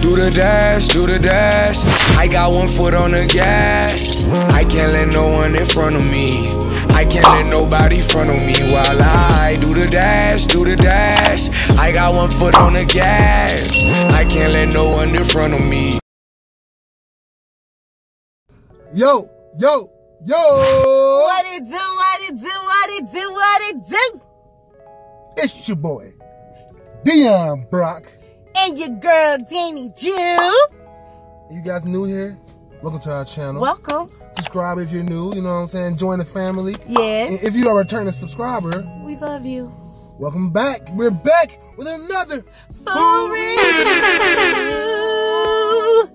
Do the dash, do the dash. I got one foot on the gas. I can't let no one in front of me. I can't let nobody front of me while I do the dash, do the dash. I got one foot on the gas. I can't let no one in front of me. Yo, yo, yo. What it do, what it do, what it do, what it do? It's your boy, Deon Brock. And your girl, Danie Ju. You guys new here? Welcome to our channel. Welcome. Subscribe if you're new, you know what I'm saying? Join the family. Yes. And if you're a returning subscriber, We love you. welcome back. We're back with another For.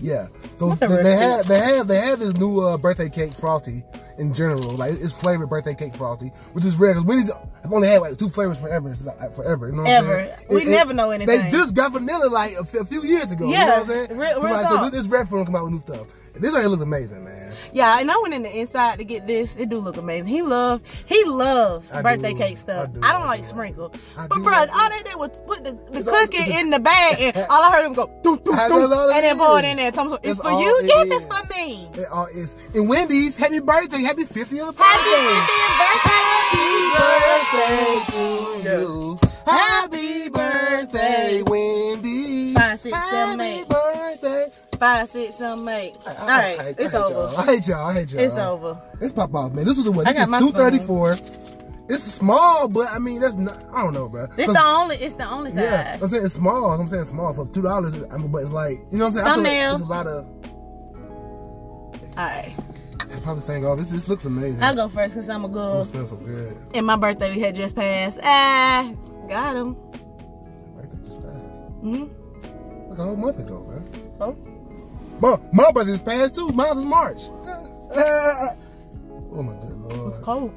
Yeah. So they, they have they have they have this new uh, birthday cake frosty in general. Like it's flavored birthday cake frosty, which is rare because Wendy's have only had like two flavors forever, since, like, forever. You know what Ever. We never know anything. They just got vanilla like a, f- a few years ago. you Yeah, know what I'm saying? real- so, like, so this, this rare for them come out with new stuff. This right here looks amazing, man. Yeah, and I went in the inside to get this. It do look amazing. He love he loves I birthday do. cake stuff. I do. I, don't I like do. sprinkle. But do. bro, all they did was put the, the It's cookie in the bag, and all I heard him go doom That's doom, and then pour it in there. Thomas, it's That's for you. it yes, is. it's for me. It all is. And Wendy's, happy birthday, happy 50th Happy birthday. birthday, birthday to you. Five, six, seven, eight. I- All I- right, I- it's over. I hate y'all. I hate y'all. It's over. It's pop off, man. This is a what? I This got is my 234. It's small, but I mean, that's not, I don't know, bro. It's the only. It's the only size. Yeah, I'm saying it's small. I'm saying it's small for two dollars. I mean, but it's like you know what I'm saying. Thumbnail. like it's a lot of. All right, I probably think, oh, this this looks amazing. I'll go first because I'm a It smells so good. And my birthday we had just passed. Ah, got him. Birthday just passed. hmm Like a whole month ago, man. So My, my just passed too. Mine is March. oh my good lord. It's cold.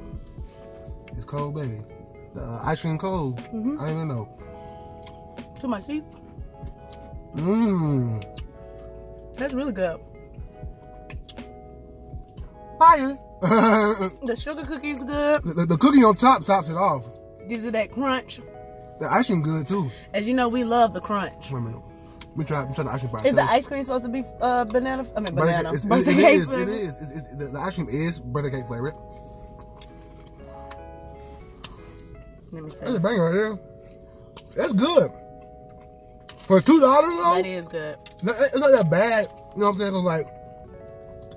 It's cold, baby. The uh, ice cream cold. Mm-hmm. I don't even know. Too much teeth. Mmm. That's really good. Fire. the, The sugar cookies good. the, the cookie on top tops it off. Gives it that crunch. The ice cream good too. As you know, we love the crunch. Wait a minute. Let me try. I'm trying the ice cream by Is the ice cream supposed to be uh, banana? I mean banana. it's- it- Birthday it cake is, It flavor. It's, it's, the, the ice cream is birthday cake flavored. Let me That's a banger right there. That's good. For two dollars though. That is good. It's not that bad. You know what I'm saying? It's like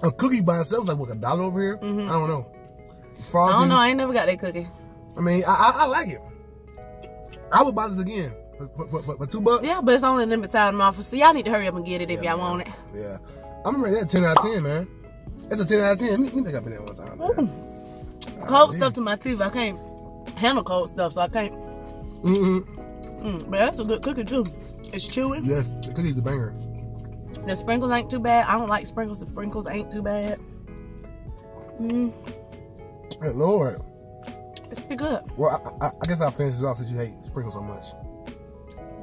a cookie by itself is like what a dollar over here. I don't know. Mm-hmm. I don't know. I ain't never got that cookie. I mean, I, I, I like it. I would buy this again for, for, for, for two bucks. Yeah, but it's only limited time offer, so y'all need to hurry up and get it if y'all want it. Yeah, I'm gonna rate that ten out of ten, man. That's a ten out of ten. Let me, think I've been there one time. Man. It's cold yeah. stuff to my teeth. I can't handle cold stuff, so I can't. Mm-mm. Mm, but that's a good cookie too. It's chewy. Yes, the cookie's a banger. The sprinkles ain't too bad. I don't like sprinkles. The sprinkles ain't too bad. Mm, Hey, Lord. it's pretty good. Well, I, I, I guess I'll finish this off since you hate sprinkles so much.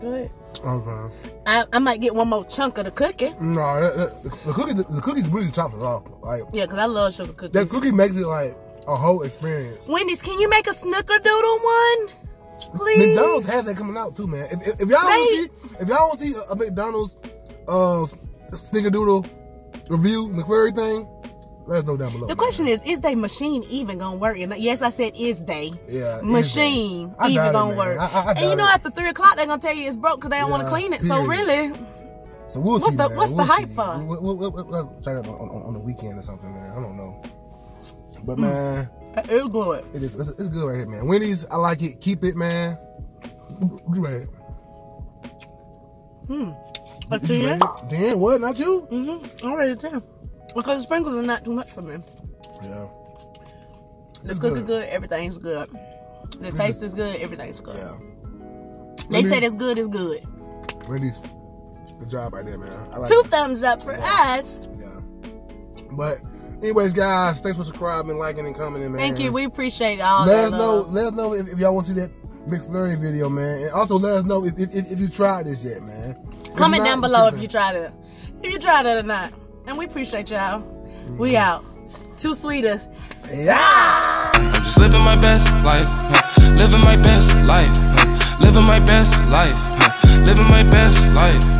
Good. Okay. I, I might get one more chunk of the cookie. No, that, that, the, the cookie, the, the cookie really tops it off. Like Yeah, because I love sugar cookies. that cookie makes it like a whole experience. Wendy's, can you make a snickerdoodle one? Please. McDonald's has that coming out too, man. If, if, if y'all want to see, if y'all want to see a, a McDonald's uh snickerdoodle review McFlurry thing, let us know down below. The man. question is, is they machine even gonna work? And yes, I said is they Yeah, machine they? Even gonna man. work? I- I- I and you know, it. after three o'clock, they're gonna tell you it's broke because they don't want to clean it. So really, So we'll What's see. the- man. what's the We'll hype see. for? We'll, we'll, we'll, we'll try that on, on, on the weekend or something, man. I don't know. But Hmm. man, it's good. it is. It's, it's good right here, man. Wendy's, I like it. Keep it, man. You ready? A You ten? Dan, what? Not you? Mm-hmm. I'm ready to ten. Because the sprinkles are not too much for me. Yeah. The it's good. good, everything's good. The taste is good, everything's good. Yeah. They Wendy's, said it's good, it's good. Wendy's, good job right there, man. Like Two it. thumbs up for yeah. us. Yeah. But anyways, guys, thanks for subscribing, liking, and commenting, man. Thank you. We appreciate all. Let us know. Let us know if, if y'all want to see that McFlurry video, man. And also let us know if if, if you tried this yet, man. Comment down below if you tried it. If you tried it or not. And we appreciate y'all. We out. Two sweetest. Yeah. I'm just living my best life. Huh? Living my best life. Huh? Living my best life. Huh? Living my best life.